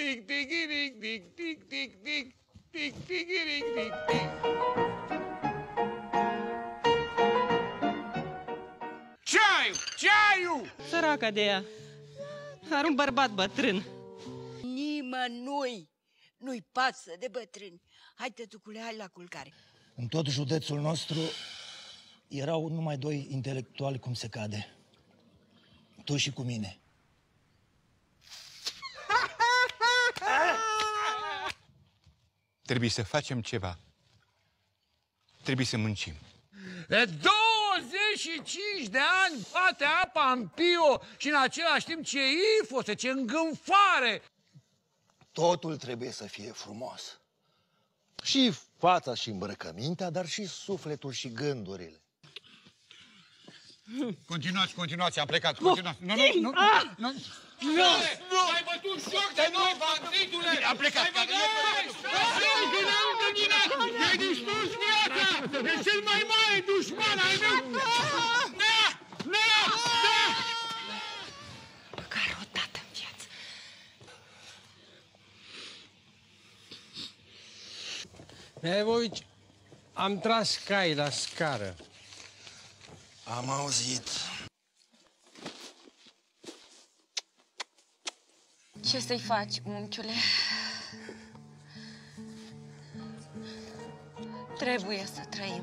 Tic, tic, tic, tic, tic, tic, tic, tic, tic, tic, tic. Ceaiu! Ceaiu! Săraca de ea. Are un bărbat bătrân. Nimănui nu-i pasă de bătrâni. Hai, tătucule, hai la culcare. În tot județul nostru erau numai doi intelectuali cum se cade. Tu și cu mine. Trebuie să facem ceva. Trebuie să muncim. De 25 de ani bate apa în pio și în același timp ce ifose, ce îngânfare. Totul trebuie să fie frumos. Și fața și îmbrăcămintea, dar și sufletul și gândurile. Continuați, continuați, am plecat. Continuați. Nu, nu, nu. Nu! Nu! Nu! Ai bătut joc de noi, banditule! Am plecat. Ai bătut Mi-ai distrus viața! E cel mai mare dușman ai meu! Da! Da! Da! Măcar o dată în viață. Nevoici, am tras cai la scară. Am auzit. Ce să-i faci, unchiule? Trebuie să trăim.